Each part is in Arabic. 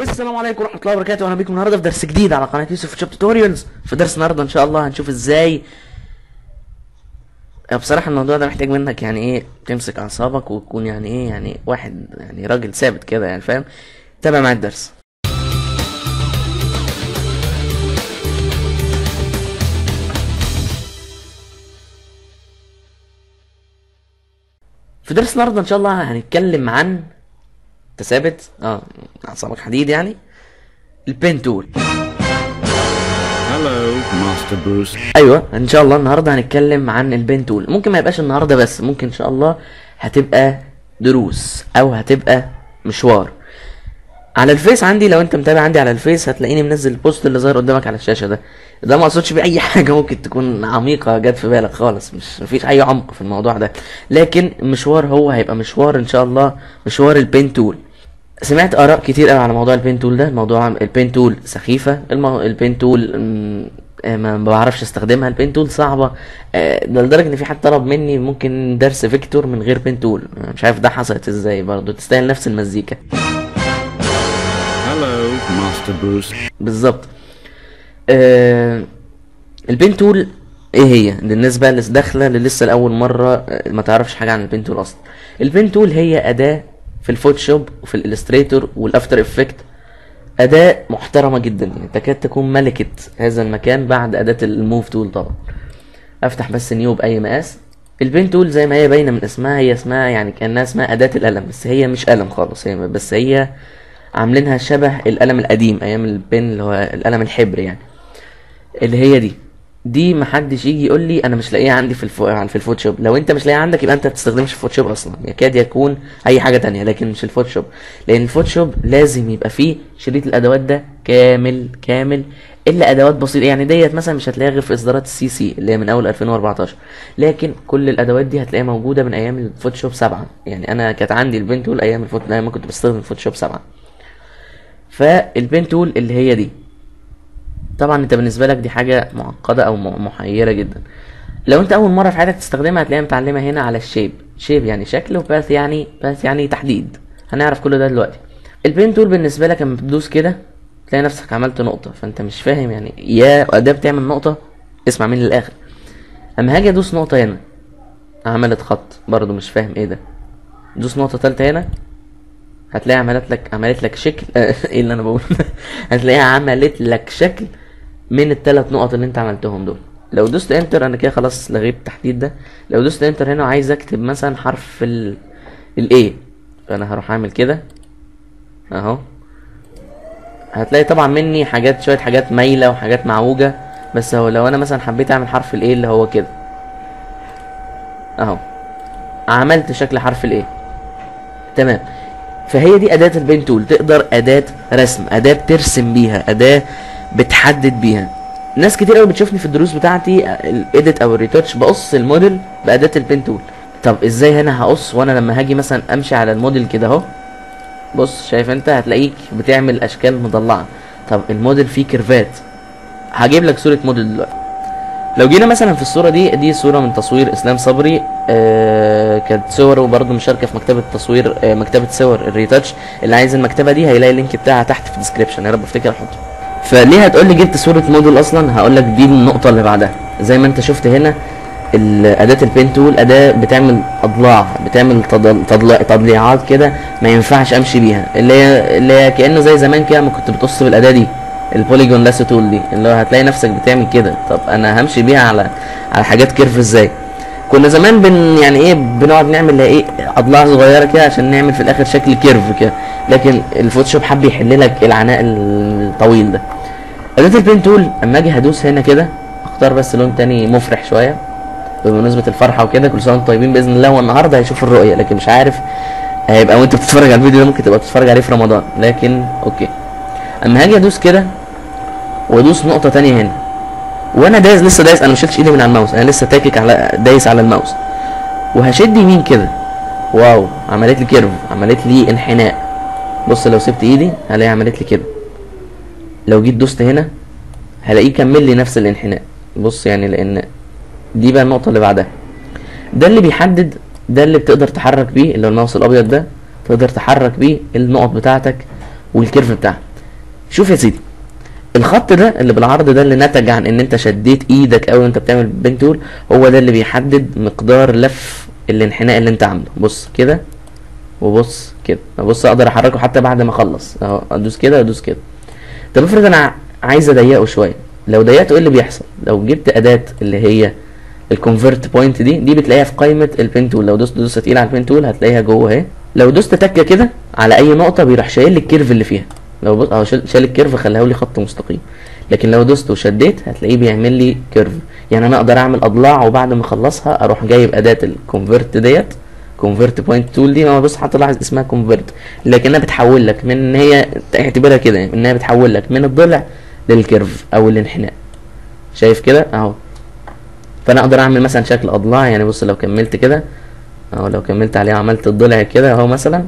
والسلام عليكم ورحمة الله وبركاته. أهلا بيكم النهارده في درس جديد على قناة يوسف شوب توتوريالز في درس النهارده إن شاء الله هنشوف إزاي بصراحة الموضوع ده محتاج منك يعني إيه تمسك أعصابك وتكون يعني إيه يعني واحد يعني راجل ثابت كده يعني فاهم؟ تابع معايا الدرس. في درس النهارده إن شاء الله هنتكلم عن انت ثابت؟ آه اعصابك حديد يعني؟ ال pen tool. Master Bruce. أيوه ان شاء الله النهارده هنتكلم عن ال pen tool. ممكن ما يبقاش النهارده بس ممكن ان شاء الله هتبقى دروس أو هتبقى مشوار. على الفيس عندي لو انت متابع عندي على الفيس هتلاقيني منزل ال post اللي ظاهر قدامك على الشاشة ده. ده ما اقصدش بيه اي حاجة ممكن تكون عميقة جت في بالك خالص. مش مفيش أي عمق في الموضوع ده. لكن المشوار هو هيبقى مشوار إن شاء الله مشوار ال pen tool. سمعت آراء كتير قوي على موضوع ال pen tool ده موضوع ال pen tool سخيفة المو... ال pen tool آه، ما بعرفش استخدمها ال pen tool صعبة آه، ده لدرجة إن في حد طلب مني ممكن درس vector من غير pen tool آه، مش عارف ده حصلت إزاي برضه تستاهل نفس المزيكا. بالظبط. آه ال pen tool إيه هي؟ بالنسبة اللي داخلة اللي لسه لأول مرة ما تعرفش حاجة عن ال pen tool أصلا. ال pen tool هي أداة في الفوتوشوب وفي الإلستريتور والأفتر إفكت أداة محترمة جدا يعني. تكاد تكون ملكه هذا المكان بعد أداة ال move tool طبعا. أفتح بس new بأي مقاس ال pen tool زي ما هي باينة من اسمها هي اسمها يعني كأنها اسمها أداة القلم بس هي مش قلم خالص. هي بس هي عاملينها شبه القلم القديم أيام ال pen اللي هو القلم الحبر يعني. اللي هي دي. دي محدش يجي يقول لي أنا مش لاقيها عندي في الفو... في الفوتوشوب. لو أنت مش لاقيها عندك يبقى أنت ما بتستخدمش الفوتوشوب أصلا. يكاد يكون أي حاجة تانية لكن مش الفوتوشوب. لأن الفوتوشوب لازم يبقى فيه شريط الأدوات ده كامل كامل. إلا أدوات بسيطة يعني ديت مثلا مش هتلاقيها غير في إصدارات ال CC اللي هي من أول 2014 لكن كل الأدوات دي هتلاقيها موجودة من أيام الفوتوشوب 7 يعني أنا كانت عندي ال pen tool أيام الفوت أيام ما كنت بستخدم الفوتوشوب 7 فال pen tool اللي هي دي. طبعا انت بالنسبة لك دي حاجة معقدة أو محيره جدا. لو انت أول مرة في حياتك تستخدمها هتلاقيها متعلمة هنا على ال shape. shape يعني شكل و path يعني path يعني تحديد. هنعرف كل ده دلوقتي. ال pen tool بالنسبة لك لما بتدوس كده تلاقي نفسك عملت نقطة فأنت مش فاهم يعني يا أداة بتعمل نقطة اسمع مني للاخر اما هاجي أدوس نقطة هنا عملت خط برضو مش فاهم إيه ده. دوس نقطة تالتة هنا هتلاقي عملت لك عملت لك شكل. إيه اللي أنا بقوله ده؟ هتلاقيها عملت لك شكل من الثلاث نقط اللي انت عملتهم دول. لو دوست enter أنا كده خلاص لغيت التحديد ده. لو دوست enter هنا وعايز اكتب مثلا حرف ال ال A فأنا هروح أعمل كده. أهو. هتلاقي طبعا مني حاجات شوية حاجات مايلة وحاجات معوجة. بس هو لو أنا مثلا حبيت أعمل حرف ال A اللي هو كده. أهو. عملت شكل حرف ال A تمام. فهي دي أداة ال pen tool. تقدر أداة رسم أداة بترسم بيها أداة بتحدد بيها. ناس كتير قوي بتشوفني في الدروس بتاعتي ال edit أو ال retouch بقص الموديل بأداة ال pen tool طب إزاي هنا هقص وأنا لما هاجي مثلا أمشي على الموديل كده أهو؟ بص شايف أنت؟ هتلاقيك بتعمل أشكال مضلعه طب الموديل فيه curve ات. هجيب لك صورة موديل دلوقتي. لو جينا مثلا في الصورة دي دي صورة من تصوير إسلام صبري. آه كانت صوره برضه مشاركة في مكتبة تصوير آه مكتبة صور ال retouch اللي عايز المكتبة دي هيلاقي ال link بتاعها تحت في ال description يا رب أفتكر أحطه. فليه هتقول لي جبت صورة موديل أصلا؟ هقول لك دي النقطة اللي بعدها. زي ما انت شفت هنا أداة ال pen tool أداة بتعمل أضلاع بتعمل تضل- تضليع تضليعات كده ما ينفعش أمشي بيها. اللي هي اللي هي كأنه زي زمان كده ما كنت بتقص بالأداة دي ال polygon lasso tool دي. اللي هو هتلاقي نفسك بتعمل كده. طب أنا همشي بيها على على حاجات curve إزاي؟ كنا زمان بن يعني إيه بنقعد نعمل إيه أضلاع صغيرة كده عشان نعمل في الآخر شكل curve كده. لكن الفوتوشوب حب يحل لك العناء الطويل ده. أداة ال pen tool أما أجي هدوس هنا كده أختار بس لون تاني مفرح شوية. بمناسبة الفرحة وكده كل سنة وأنتم طيبين بإذن الله والنهاردة هيشوف الرؤية لكن مش عارف هيبقى وأنت بتتفرج على الفيديو ده ممكن تبقى بتتفرج عليه في رمضان. لكن okay. أما هاجي أدوس كده وأدوس نقطة تانية هنا. وأنا دايس لسه دايس أنا مش شلتش ايدي من على الماوس. أنا لسه تاكك على دايس على الماوس. وهشد يمين كده. wow عملت لي curve عملت لي انحناء. بص لو سبت ايدي هلاقي عملت لي كده. لو جيت دوست هنا هلاقيه كمل لي نفس الانحناء. بص يعني لأن دي بقى النقطة اللي بعدها. ده اللي بيحدد ده اللي بتقدر تحرك بيه اللي هو الماوس الأبيض ده تقدر تحرك بيه النقط بتاعتك وال curve بتاعك شوف يا سيدي. الخط ده اللي بالعرض ده اللي نتج عن إن أنت شديت إيدك قوي وأنت بتعمل pen tool هو ده اللي بيحدد مقدار لف الانحناء اللي أنت عامله. بص كده وبص كده. بص أقدر أحركه حتى بعد ما أخلص. أهو أدوس كده وأدوس كده. طب افرض أنا عايز أضيقه شوية. لو ضيقته إيه اللي بيحصل؟ لو جبت أداة اللي هي ال convert point دي دي بتلاقيها في قائمة ال pen tool لو دوست دوسه تقيله على ال pen tool هتلاقيها جوه أهي. لو دوست تكة كده على أي نقطة بيروح شايل لي ال curve اللي فيها. لو بص اهو شال ال curve خلاها لي خط مستقيم. لكن لو دوست وشديت هتلاقيه بيعمل لي curve. يعني أنا أقدر أعمل أضلاع وبعد ما أخلصها أروح جايب أداة ال convert ديت. convert point tool دي هو بص حتى لاحظ اسمها convert لكنها بتحول لك من إن هي اعتبرها كده يعني إنها بتحول لك من الضلع لل curve أو الانحناء. شايف كده؟ أهو. فأنا أقدر أعمل مثلا شكل أضلاع يعني بص لو كملت كده أهو لو كملت عليه عملت الضلع كده أهو مثلا.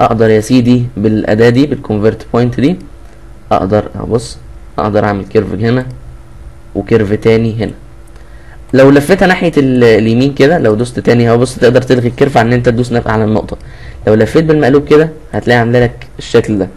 أقدر يا سيدي بالأداة دي بال convert point دي أقدر اهو بص أقدر أعمل curve هنا و curve تاني هنا. لو لفيتها ناحية ال- اليمين كده لو دوست تاني أهو بص تقدر تلغي ال curve عن إن أنت تدوس على النقطة. لو لفيت بالمقلوب كده هتلاقي عاملة لك الشكل ده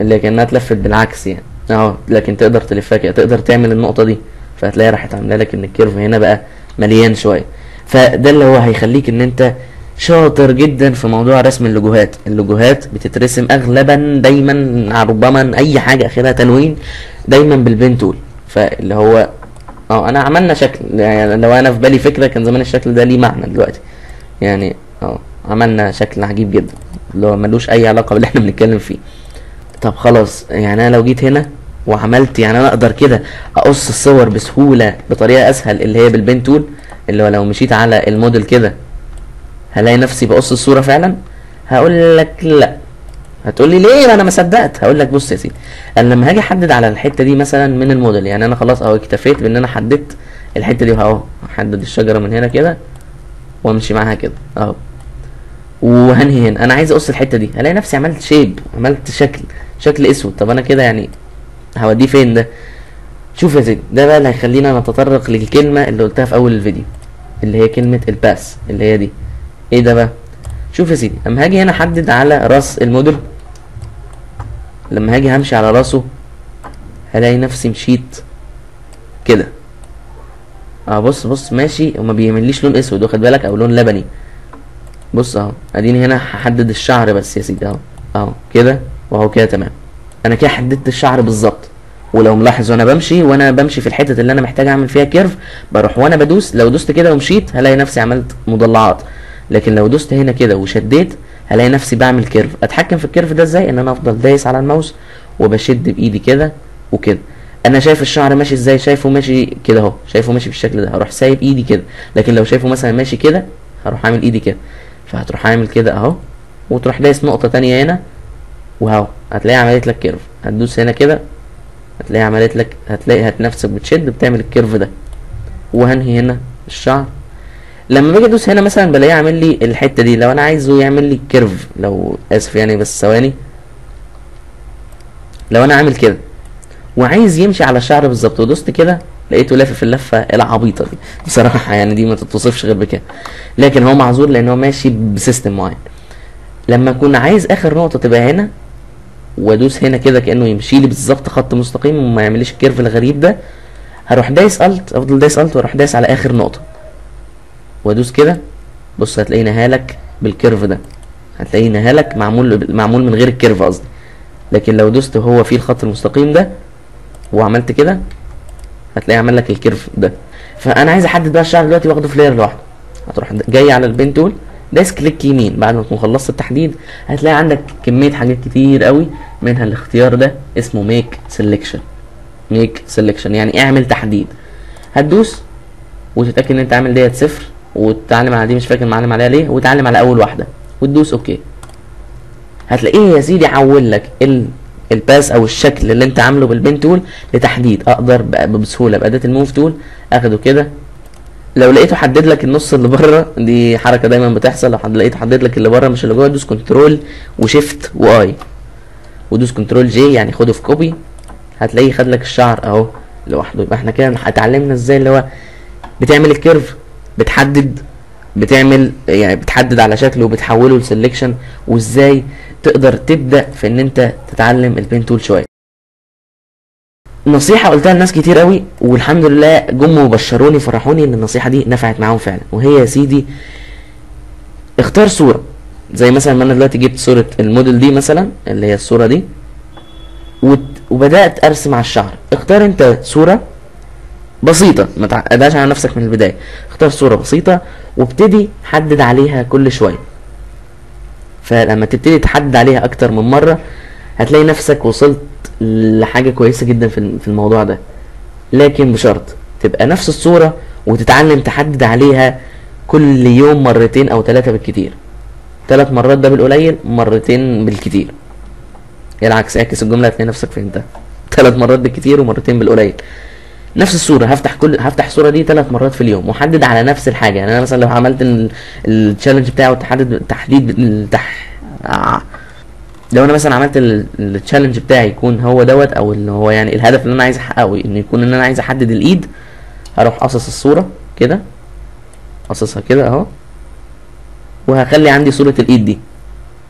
اللي كأنها اتلفت بالعكس يعني. أهو لكن تقدر تلفها كده تقدر تعمل النقطة دي. فهتلاقي راحت عاملة لك إن ال curve هنا بقى مليان شوية. فده اللي هو هيخليك إن أنت شاطر جدا في موضوع رسم اللوجوهات. اللوجوهات بتترسم اغلبا دايما ربما أي حاجة اخرها تنوين دايما بال pen tool فاللي هو آه أنا عملنا شكل يعني لو أنا في بالي فكرة كان زمان الشكل ده ليه معنى دلوقتي. يعني آه عملنا شكل عجيب جدا اللي هو ملوش أي علاقة باللي إحنا بنتكلم فيه. طب خلاص يعني أنا لو جيت هنا وعملت يعني أنا أقدر كده أقص الصور بسهولة بطريقة أسهل اللي هي بال pen tool اللي هو لو مشيت على الموديل كده هلاقي نفسي بقص الصورة فعلا؟ هقول لك لا. هتقول لي ليه؟ أنا ما صدقت. هقول لك بص يا سيدي أنا لما هاجي أحدد على الحتة دي مثلا من الموديل يعني أنا خلاص أهو اكتفيت بإن أنا حددت الحتة دي أهو هحدد الشجرة من هنا كده وأمشي معاها كده أهو. وهنهي هنا. أنا عايز أقص الحتة دي. هلاقي نفسي عملت shape عملت شكل شكل أسود. طب أنا كده يعني هوديه فين ده؟ شوف يا سيدي ده بقى اللي هيخلينا نتطرق للكلمة اللي قلتها في أول الفيديو اللي هي كلمة ال path اللي هي دي. إيه ده بقى؟ شوف يا سيدي اما هاجي هنا احدد على راس الموديل لما هاجي همشي على راسه هلاقي نفسي مشيت كده. آه بص بص ماشي وما بيعمليش لون اسود واخد بالك؟ أو لون لبني. بص اهو اديني هنا هحدد الشعر بس يا سيدي اهو. اهو كده واهو كده تمام. أنا كده حددت الشعر بالظبط. ولو ملاحظ وأنا بمشي وأنا بمشي في الحتت اللي أنا محتاج اعمل فيها curve بروح وأنا بدوس لو دوست كده ومشيت هلاقي نفسي عملت مضلعات. لكن لو دوست هنا كده وشديت هلاقي نفسي بعمل curve. أتحكم في ال curve ده إزاي؟ إن أنا أفضل دايس على الماوس وبشد بإيدي كده وكده. أنا شايف الشعر ماشي إزاي؟ شايفه ماشي كده أهو. شايفه ماشي بالشكل ده. هروح سايب إيدي كده. لكن لو شايفه مثلا ماشي كده هروح عامل إيدي كده. فهتروح عامل كده أهو وتروح دايس نقطة تانية هنا وهو. هتلاقي عملت لك curve. هتدوس هنا كده هتلاقي عملت لك هتلاقي هتنفسك بتشد بتعمل ال curve ده. وهنهي هنا الشعر. لما باجي ادوس هنا مثلا بلاقيه عامل لي الحتة دي. لو أنا عايزه يعمل لي curve لو آسف يعني بس ثواني. لو أنا عامل كده. وعايز يمشي على الشعر بالظبط. ودوست كده لقيته لافف اللفة العبيطة دي. بصراحة يعني دي ما تتوصفش غير بكده. لكن هو معذور لأن هو ماشي ب system معين. لما أكون عايز آخر نقطة تبقى هنا وأدوس هنا كده كأنه يمشي لي بالظبط خط مستقيم وما يعمليش ال curve الغريب ده هروح دايس alt أفضل دايس alt وأروح دايس على آخر نقطة. وادوس كده. بص هتلاقيه نهالك بال curve ده. هتلاقيه نهالك معمول معمول من غير ال curve قصدي. لكن لو دوست هو فيه الخط المستقيم ده وعملت كده هتلاقيه عمل لك ال curve ده. فأنا عايز أحدد بقى الشعر دلوقتي واخده في لوحده. هتروح جاي على ال pen tool دايس كليك يمين. بعد ما تكون خلصت التحديد هتلاقي عندك كمية حاجات كتير قوي منها الاختيار ده اسمه make selection make selection يعني اعمل تحديد. هتدوس وتتأكد إن أنت عامل ديت صفر. وتعلم على دي مش فاكر معلم عليها ليه وتعلم على أول واحدة وتدوس okay. هتلاقيه يا سيدي حول لك ال ال path أو الشكل اللي أنت عامله بال pen tool لتحديد أقدر بسهولة باداه ال move tool أخده كده. لو لقيته حدد لك النص اللي بره دي حركة دايما بتحصل لو لقيته حدد لك اللي بره مش اللي جوه دوس control و shift و I. ودوس control J يعني خده في copy. هتلاقيه خد لك الشعر أهو لوحده. يبقى إحنا كده اتعلمنا إزاي اللي هو بتعمل ال curve. بتحدد بتعمل يعني بتحدد على شكل وبتحوله ل selection وازاي تقدر تبدأ في إن أنت تتعلم ال pen tool شوية. نصيحة قلتها لناس كتير قوي والحمد لله جم وبشروني فرحوني إن النصيحة دي نفعت معاهم فعلا. وهي يا سيدي اختار صورة. زي مثلا ما أنا دلوقتي جبت صورة الموديل دي مثلا اللي هي الصورة دي وبدأت أرسم على الشعر. اختار أنت صورة بسيطة ما تعقدهاش على نفسك من البداية. اختار صورة بسيطة وابتدي حدد عليها كل شوية. فلما تبتدي تحدد عليها أكتر من مرة هتلاقي نفسك وصلت لحاجة كويسة جدا في الم- في الموضوع ده. لكن بشرط تبقى نفس الصورة وتتعلم تحدد عليها كل يوم مرتين أو ثلاثة بالكتير. ثلاث مرات ده بالقليل مرتين بالكتير. هي العكس اعكس الجملة هتلاقي نفسك فهمتها. ثلاث مرات بالكتير ومرتين بالقليل. نفس الصورة هفتح كل هفتح الصورة دي ثلاث مرات في اليوم واحدد على نفس الحاجة يعني أنا مثلا لو عملت ال- التشالنج بتاعه تحدد تحديد التح آه. لو أنا مثلا عملت ال- التشالنج بتاعي يكون هو دوت أو اللي هو يعني الهدف اللي أنا عايز احققه انه يكون إن أنا عايز أحدد الإيد هروح قصص الصورة كده قصصها كده أهو وهخلي عندي صورة الإيد دي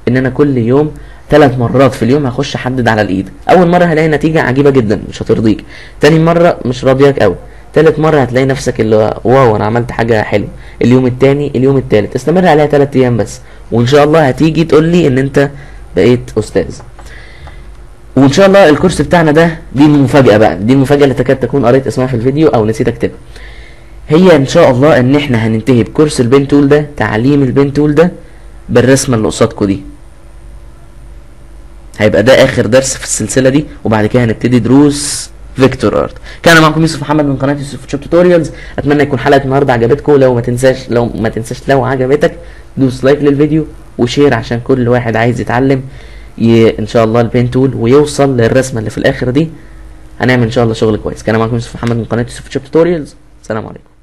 إن أنا كل يوم ثلاث مرات في اليوم هخش أحدد على الإيد. أول مرة هلاقي نتيجة عجيبة جدا مش هترضيك. تاني مرة مش راضياك قوي تالت مرة هتلاقي نفسك اللي واو أنا عملت حاجة حلوة. اليوم التاني اليوم التالت. استمر عليها تلات أيام بس. وإن شاء الله هتيجي تقول لي إن أنت بقيت أستاذ. وإن شاء الله الكورس بتاعنا ده دي المفاجأة بقى. دي المفاجأة اللي تكاد تكون قريت اسمها في الفيديو أو نسيت أكتبها. هي إن شاء الله إن إحنا هننتهي ب course ال pen tool ده تعليم ال pen tool ده بالرسمة اللي قصادكم دي. هيبقى ده آخر درس في السلسلة دي وبعد كده هنبتدي دروس vector art. كان معكم يوسف محمد من قناة يوسف شوب tutorials أتمنى يكون حلقة النهارده عجبتكم. لو ما تنساش لو ما تنساش لو عجبتك دوس like للفيديو و share عشان كل واحد عايز يتعلم. ي... إن شاء الله ال pen tool ويوصل للرسمة اللي في الآخر دي. هنعمل إن شاء الله شغل كويس. كان معكم يوسف محمد من قناة يوسف شوب توتوريالز سلام عليكم.